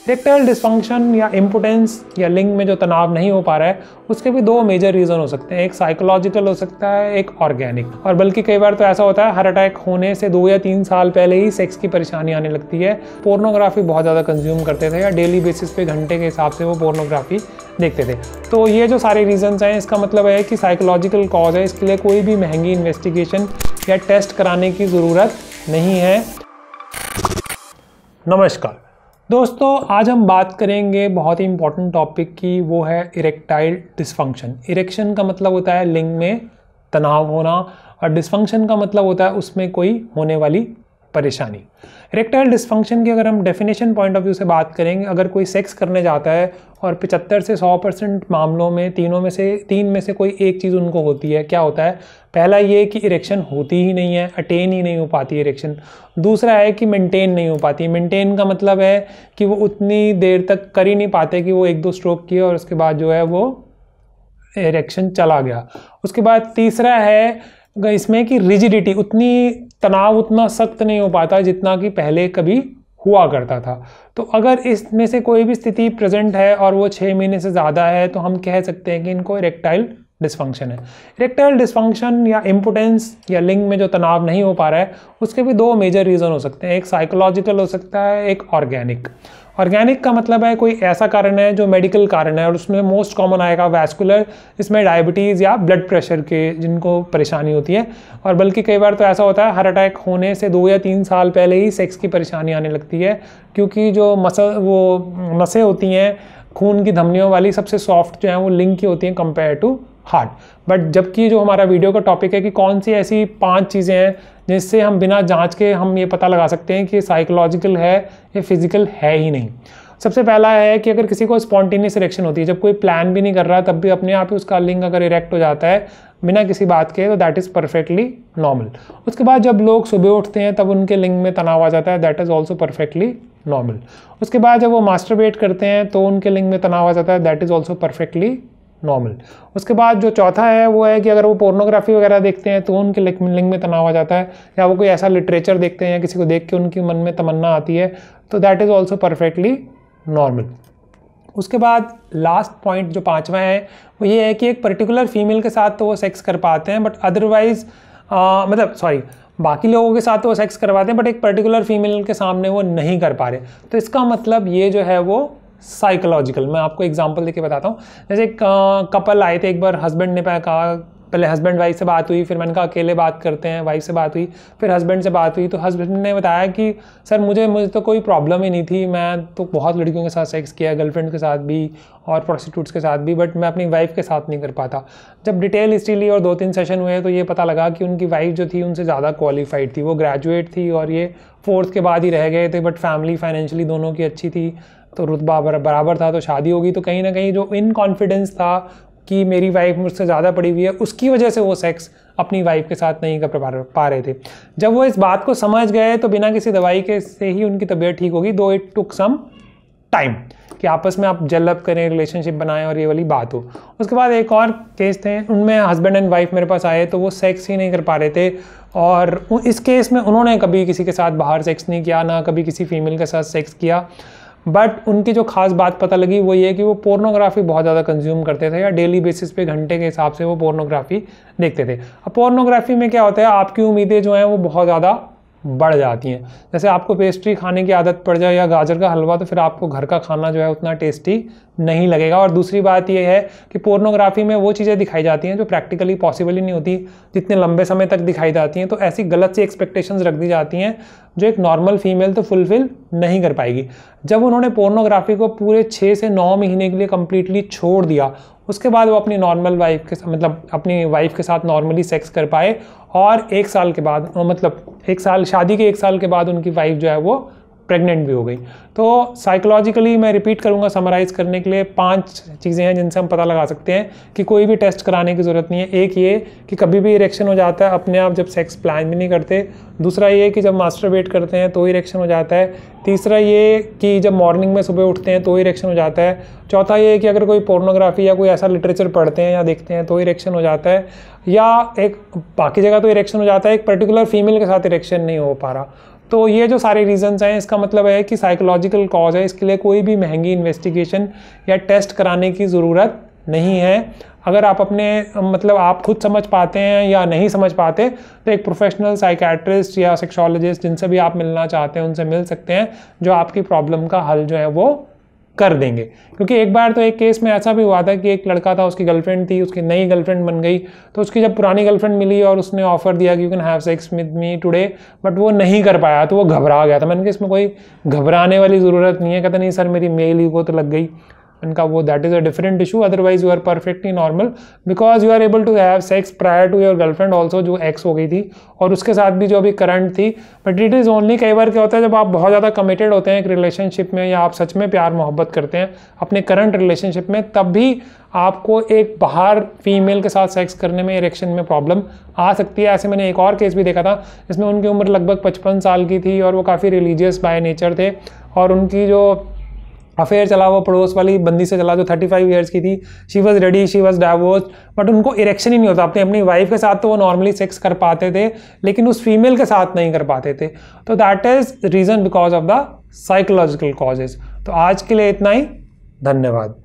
Erectile dysfunction या impotence या लिंग में जो तनाव नहीं हो पा रहा है, उसके भी दो मेजर रीज़न हो सकते हैं। एक साइकोलॉजिकल हो सकता है, एक ऑर्गेनिक और बल्कि कई बार तो ऐसा होता है हार्ट अटैक होने से दो या तीन साल पहले ही सेक्स की परेशानी आने लगती है। पोर्नोग्राफी बहुत ज़्यादा कंज्यूम करते थे या डेली बेसिस पे घंटे के हिसाब से वो पोर्नोग्राफी देखते थे। तो ये जो सारे रीजंस हैं, इसका मतलब है कि साइकोलॉजिकल कॉज है, इसके लिए कोई भी महँगी इन्वेस्टिगेशन या टेस्ट कराने की ज़रूरत नहीं है। नमस्कार। दोस्तों, आज हम बात करेंगे बहुत ही इंपॉर्टेंट टॉपिक की, वो है इरेक्टाइल डिस्फंक्शन इरेक्शन का मतलब होता है लिंग में तनाव होना और डिस्फंक्शन का मतलब होता है उसमें कोई होने वाली परेशानी। इरेक्टाइल डिस्फंक्शन की अगर हम डेफिनेशन पॉइंट ऑफ़ व्यू से बात करेंगे, अगर कोई सेक्स करने जाता है और पिचहत्तर से सौ परसेंट मामलों में, तीनों में से, तीन में से कोई एक चीज़ उनको होती है, क्या होता है? पहला ये कि इरेक्शन होती ही नहीं है अटेन ही नहीं हो पाती इरेक्शन दूसरा है कि मेंटेन नहीं हो पाती मेंटेन का मतलब है कि वो उतनी देर तक कर ही नहीं पाते कि वो एक दो स्ट्रोक किए और उसके बाद जो है वो इरेक्शन चला गया। उसके बाद तीसरा है इसमें कि रिजिडिटी उतनी तनाव उतना सख्त नहीं हो पाता जितना कि पहले कभी हुआ करता था। तो अगर इसमें से कोई भी स्थिति प्रेजेंट है और वो छः महीने से ज़्यादा है तो हम कह सकते हैं कि इनको इरेक्टाइल डिस्फंक्शन है। इरेक्टाइल डिस्फंक्शन या इम्पोटेंस या लिंग में जो तनाव नहीं हो पा रहा है, उसके भी दो मेजर रीज़न हो सकते हैं। एक साइकोलॉजिकल हो सकता है, एक ऑर्गेनिक ऑर्गेनिक का मतलब है कोई ऐसा कारण है जो मेडिकल कारण है और उसमें मोस्ट कॉमन आएगा वैस्कुलर इसमें डायबिटीज़ या ब्लड प्रेशर के जिनको परेशानी होती है। और बल्कि कई बार तो ऐसा होता है हार्ट अटैक होने से दो या तीन साल पहले ही सेक्स की परेशानी आने लगती है, क्योंकि जो मसल वो नसें होती हैं, खून की धमनियों वाली सबसे सॉफ्ट जो है वो लिंक की होती हैं कंपेयर टू हार्ट बट जबकि जो हमारा वीडियो का टॉपिक है कि कौन सी ऐसी पाँच चीज़ें हैं जिससे हम बिना जाँच के हम ये पता लगा सकते हैं कि साइकोलॉजिकल है, या फ़िज़िकल है ही नहीं। सबसे पहला है कि अगर किसी को स्पॉन्टेनियस इरेक्शन होती है, जब कोई प्लान भी नहीं कर रहा, तब भी अपने आप ही उसका लिंग अगर इरेक्ट हो जाता है बिना किसी बात के तो दैट इज़ परफेक्टली नॉर्मल उसके बाद जब लोग सुबह उठते हैं, तब उनके लिंग में तनाव आ जाता है that is also perfectly normal उसके बाद जब वो मास्टरबेट करते हैं तो उनके लिंग में तनाव आ जाता है that is also perfectly normal उसके बाद जो चौथा है, वो है कि अगर वो पोर्नोग्राफी वगैरह देखते हैं तो उनके लिंग में तनाव आ जाता है, या वो कोई ऐसा लिटरेचर देखते हैं या किसी को देख के उनके मन में तमन्ना आती है तो that is also perfectly normal उसके बाद लास्ट पॉइंट जो पाँचवा है, वो ये है कि एक पर्टिकुलर फीमेल के साथ तो वो सेक्स कर पाते हैं बट अदरवाइज़ मतलब सॉरी बाकी लोगों के साथ तो वो सेक्स करवाते हैं बट एक पर्टिकुलर फीमेल के सामने वो नहीं कर पा रहे। तो इसका मतलब ये जो है वो साइकोलॉजिकल मैं आपको एग्जांपल देके बताता हूँ। जैसे एक कपल आए थे एक बार हस्बैंड ने कहा, पहले हस्बैंड वाइफ से बात हुई, फिर मैंने कहा अकेले बात करते हैं वाइफ से बात हुई, फिर हस्बैंड से बात हुई तो हस्बैंड ने बताया कि, सर, मुझे मुझे तो कोई प्रॉब्लम ही नहीं थी। मैं तो बहुत लड़कियों के साथ सेक्स किया गर्लफ्रेंड के साथ भी और प्रोस्टिट्यूट्स के साथ भी बट मैं अपनी वाइफ के साथ नहीं कर पाता। जब डिटेल हिस्ट्री ली और दो तीन सेशन हुए तो ये पता लगा कि उनकी वाइफ जो थी, उनसे ज़्यादा क्वालिफाइड थी। वो ग्रेजुएट थी और ये फोर्थ के बाद ही रह गए थे बट फैमिली फाइनेंशियली दोनों की अच्छी थी। तो रुतबा बराबर था तो शादी होगी तो कहीं ना कहीं जो इन कॉन्फिडेंस था कि मेरी वाइफ मुझसे ज़्यादा पड़ी हुई है, उसकी वजह से वो सेक्स अपनी वाइफ के साथ नहीं कर पा रहे थे। जब वो इस बात को समझ गए तो बिना किसी दवाई के से ही उनकी तबीयत ठीक होगी। दो इट टुक सम टाइम कि आपस में आप जेलअप करें रिलेशनशिप बनाएँ और ये वाली बात हो। उसके बाद एक और केस थे, उनमें हस्बैंड एंड वाइफ मेरे पास आए तो वो सेक्स ही नहीं कर पा रहे थे। और इस केस में उन्होंने कभी किसी के साथ बाहर सेक्स नहीं किया, ना कभी किसी फीमेल के साथ सेक्स किया। बट उनकी जो खास बात पता लगी वो ये कि वो पोर्नोग्राफी बहुत ज़्यादा कंज्यूम करते थे या डेली बेसिस पे घंटे के हिसाब से वो पोर्नोग्राफी देखते थे। अब पोर्नोग्राफी में क्या होता है आपकी उम्मीदें जो हैं वो बहुत ज़्यादा बढ़ जाती हैं। जैसे आपको पेस्ट्री खाने की आदत पड़ जाए या गाजर का हलवा तो फिर आपको घर का खाना जो है उतना टेस्टी नहीं लगेगा। और दूसरी बात यह है कि पोर्नोग्राफी में वो चीज़ें दिखाई जाती हैं जो प्रैक्टिकली पॉसिबल ही नहीं होती, जितने लंबे समय तक दिखाई जाती हैं। तो ऐसी गलत सी एक्सपेक्टेशंस रख दी जाती हैं जो एक नॉर्मल फीमेल तो फुलफिल नहीं कर पाएगी। जब उन्होंने पोर्नोग्राफी को पूरे छः से नौ महीने के लिए कम्प्लीटली छोड़ दिया उसके बाद वो अपनी नॉर्मल वाइफ के मतलब अपनी वाइफ के साथ नॉर्मली सेक्स कर पाए और एक साल के बाद मतलब एक साल, शादी के एक साल के बाद उनकी वाइफ जो है वो प्रेग्नेंट भी हो गई। तो साइकोलॉजिकली मैं रिपीट करूँगा समराइज़ करने के लिए पाँच चीज़ें हैं जिनसे हम पता लगा सकते हैं कि कोई भी टेस्ट कराने की ज़रूरत नहीं है। एक ये कि कभी भी इरेक्शन हो जाता है, अपने आप जब सेक्स प्लान भी नहीं करते, दूसरा ये कि जब मास्टर वेट करते हैं तो इरेक्शन हो जाता है। तीसरा ये कि जब मॉर्निंग में सुबह उठते हैं तो इरेक्शन हो जाता है। चौथा ये कि अगर कोई पोर्नोग्राफी या कोई ऐसा लिटरेचर पढ़ते हैं या देखते हैं तो इरेक्शन हो जाता है। या एक, बाकी जगह तो इरेक्शन हो जाता है, एक पर्टिकुलर फीमेल के साथ इरेक्शन नहीं हो पा रहा। तो ये जो सारे रीजंस हैं, इसका मतलब है कि साइकोलॉजिकल कॉज है, इसके लिए कोई भी महँगी इन्वेस्टिगेशन या टेस्ट कराने की ज़रूरत नहीं है। अगर आप अपने मतलब आप खुद समझ पाते हैं या नहीं समझ पाते तो एक प्रोफेशनल साइकैट्रिस्ट या सेक्सोलॉजिस्ट जिनसे भी आप मिलना चाहते हैं, उनसे मिल सकते हैं, जो आपकी प्रॉब्लम का हल जो है वो कर देंगे। क्योंकि एक बार तो एक केस में ऐसा भी हुआ था कि एक लड़का था, उसकी गर्लफ्रेंड थी, उसकी नई गर्लफ्रेंड बन गई तो उसकी जब पुरानी गर्लफ्रेंड मिली और उसने ऑफ़र दिया कि you can have sex with me today but वो नहीं कर पाया तो वो घबरा गया था। मैंने कहा, इसमें कोई घबराने वाली ज़रूरत नहीं है। कहते, नहीं सर, मेरी मेल ही को तो लग गई। इनका वो that is a different issue otherwise you are perfectly normal because you are able to have sex prior to your girlfriend also जो एक्स हो गई थी, और उसके साथ भी जो अभी करंट थी बट इट इज़ ओनली कई बार क्या होता है, जब आप बहुत ज़्यादा कमिटेड होते हैं एक रिलेशनशिप में, या आप सच में प्यार, मोहब्बत करते हैं, अपने करंट रिलेशनशिप में तब भी आपको एक बाहर फीमेल के साथ सेक्स करने में इरेक्शन में प्रॉब्लम आ सकती है। ऐसे मैंने एक और केस भी देखा था, जिसमें उनकी उम्र लगभग पचपन साल की थी, और वो काफ़ी रिलीजियस बाय नेचर थे, और उनकी जो अफेयर चला वो पड़ोस वाली बंदी से चला जो थर्टी फाइव ईयर्स की थी। She was ready she was divorce but उनको इरेक्शन ही नहीं होता। अपने, अपनी वाइफ के साथ तो वो नॉर्मली सेक्स कर पाते थे, लेकिन उस फीमेल के साथ नहीं कर पाते थे। तो that is reason because of the psychological causes तो आज के लिए इतना ही। धन्यवाद।